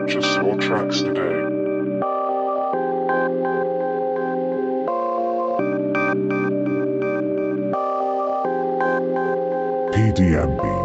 Purchase your tracks today. PDM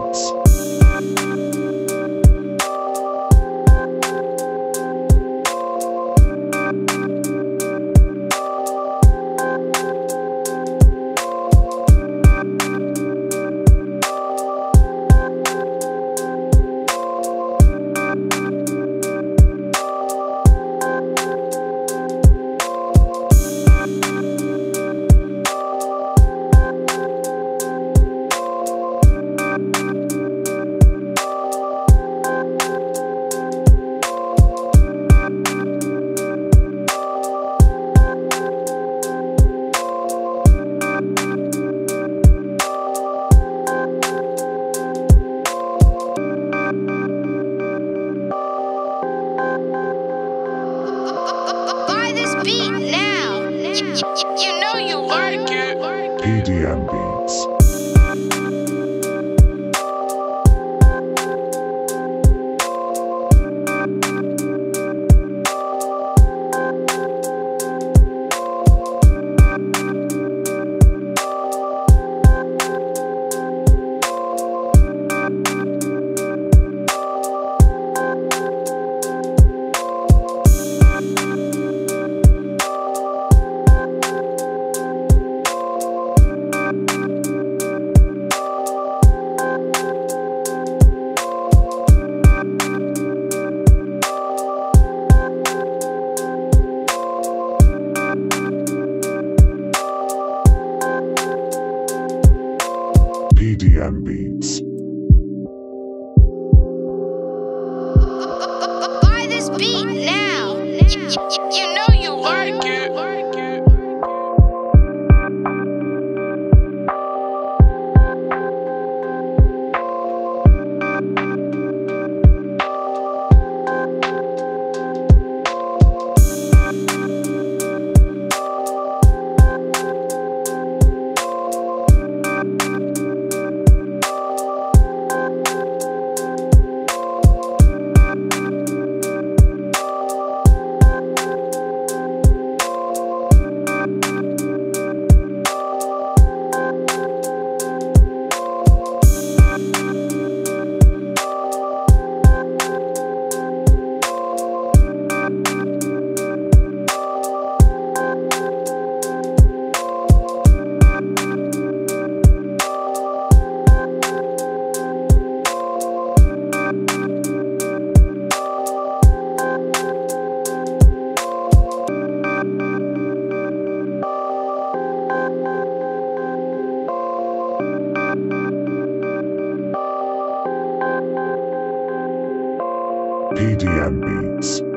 beat now. You, you- you know you like it. PDM PDM Beats. Buy this beat now. You know PDM Beats.